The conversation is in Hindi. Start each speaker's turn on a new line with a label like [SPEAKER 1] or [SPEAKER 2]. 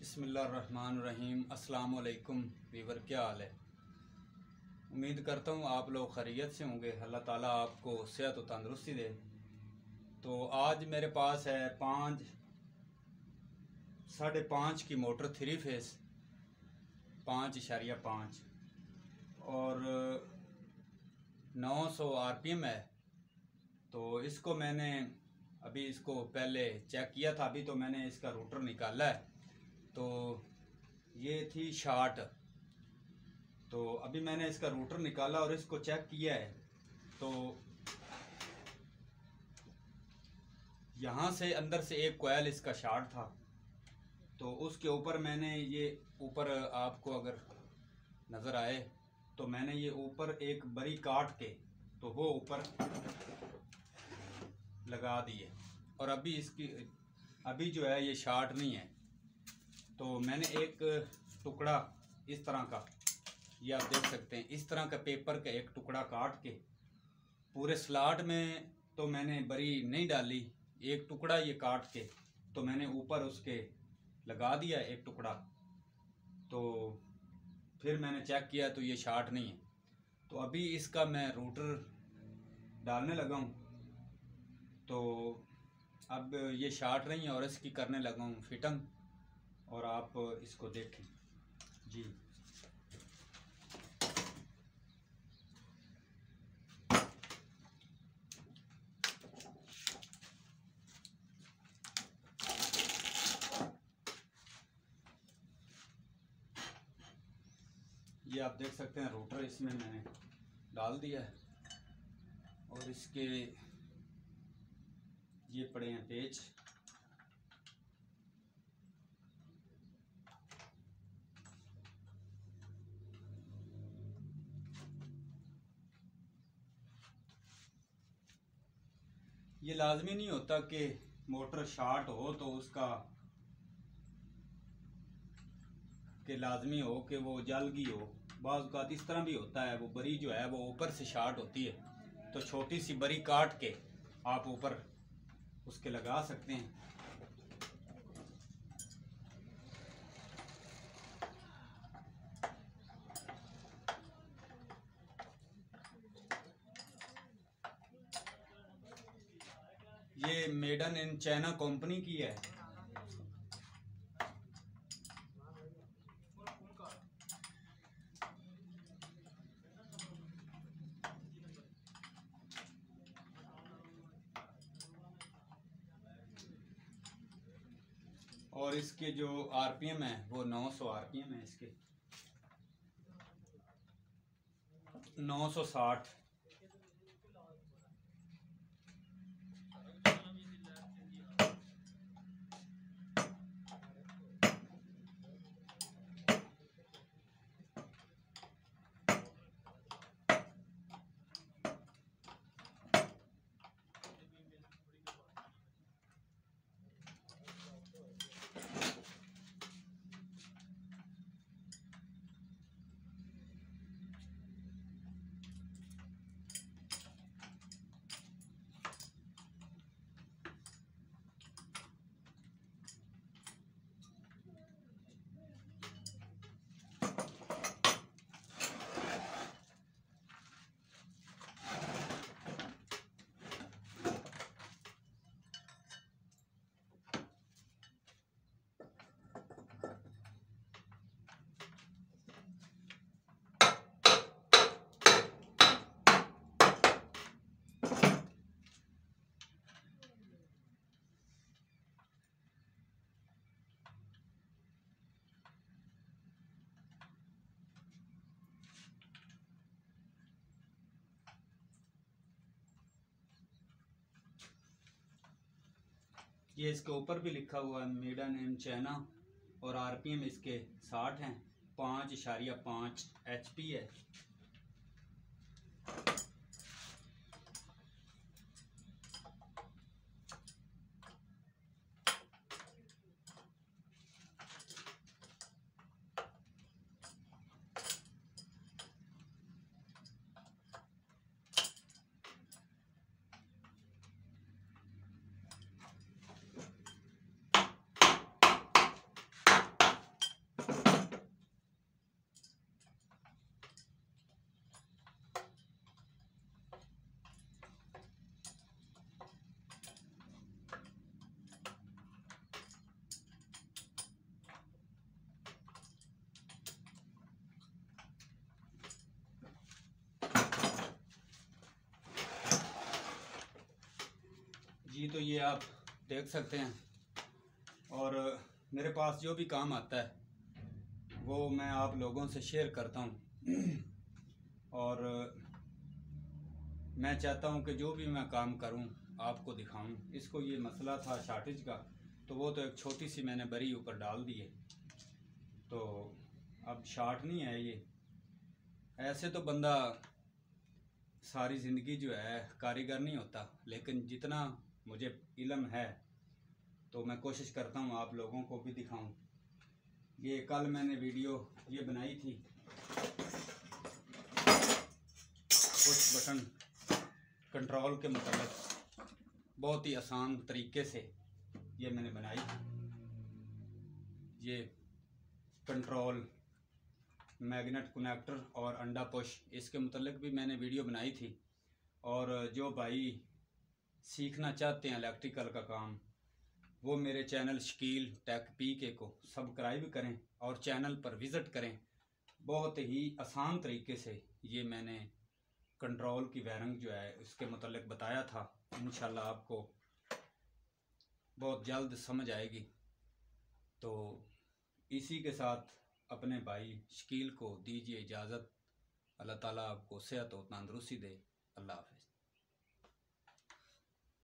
[SPEAKER 1] बसमीम वालेकुम वीवर, क्या हाल है? उम्मीद करता हूँ आप लोग खैरियत से होंगे। अल्लाह ताला आपको सेहत व तंदरुस्ती दे। तो आज मेरे पास है पाँच, साढ़े पाँच की मोटर, थ्री फेस। पाँच इशारिया पाँच। और नौ सौ आर पी एम है। तो इसको मैंने, अभी इसको पहले चेक किया था, अभी तो मैंने इसका रूटर निकाला है। तो ये थी शार्ट। तो अभी मैंने इसका रूटर निकाला और इसको चेक किया है। तो यहाँ से अंदर से एक कोयल इसका शार्ट था। तो उसके ऊपर मैंने ये ऊपर आपको अगर नज़र आए तो मैंने ये ऊपर एक बरी काट के तो वो ऊपर लगा दिए। और अभी इसकी, अभी जो है ये शार्ट नहीं है। तो मैंने एक टुकड़ा इस तरह का, ये आप देख सकते हैं, इस तरह का पेपर का एक टुकड़ा काट के, पूरे स्लाट में तो मैंने बरी नहीं डाली, एक टुकड़ा ये काट के तो मैंने ऊपर उसके लगा दिया एक टुकड़ा तो फिर मैंने चेक किया तो ये शार्ट नहीं है। तो अभी इसका मैं रूटर डालने लगा हूँ तो अब ये शार्ट नहीं है और इसकी करने लगा हूँ फिटंग। और आप इसको देखें। जी। ये आप देख सकते हैं, रोटर इसमें मैंने डाल दिया है। और इसके ये पड़े हैं पेज ये लाजमी नहीं होता कि मोटर शार्ट हो तो उसका के लाजमी हो कि वो जल गई हो। बाज़ात इस तरह भी होता है, वो बरी जो है वो ऊपर से शार्ट होती है। तो छोटी सी बरी काट के आप ऊपर उसके लगा सकते हैं। ये मेडन इन चाइना कंपनी की है। और इसके जो आरपीएम है, वो 900 आरपीएम है इसके। 960 ये इसके ऊपर भी लिखा हुआ है मेडन इन चाइना और आरपीएम इसके साठ हैं, पाँच इशारिया पाँच एच है। जी तो ये आप देख सकते हैं। और मेरे पास जो भी काम आता है, वो मैं आप लोगों से शेयर करता हूँ। और मैं चाहता हूँ कि जो भी मैं काम करूँ, आपको दिखाऊँ। इसको ये मसला था शार्टेज का तो वो तो एक छोटी सी मैंने बरी ऊपर डाल दी है। तो अब शार्ट नहीं है ये। ऐसे तो बंदा सारी ज़िंदगी जो है, कारीगर नहीं होता, लेकिन जितना मुझे इलम है तो मैं कोशिश करता हूँ आप लोगों को भी दिखाऊँ। ये कल मैंने वीडियो ये बनाई थी। कुछ बटन कंट्रोल के मतलब बहुत ही आसान तरीके से ये मैंने बनाई। ये कंट्रोल मैग्नेट कनेक्टर और अंडा पुश इसके मतलब भी मैंने वीडियो बनाई थी। और जो भाई सीखना चाहते हैं इलेक्ट्रिकल का काम, वो मेरे चैनल शकील टेक पी के को सब्सक्राइब करें और चैनल पर विज़िट करें। बहुत ही आसान तरीके से ये मैंने कंट्रोल की वायरिंग जो है उसके मतलब बताया था। इन आपको बहुत जल्द समझ आएगी। तो इसी के साथ अपने भाई शकील को दीजिए इजाज़त। अल्लाह ताला आपको सेहत और तंदरुस्ती दे। अल्लाह हाफ़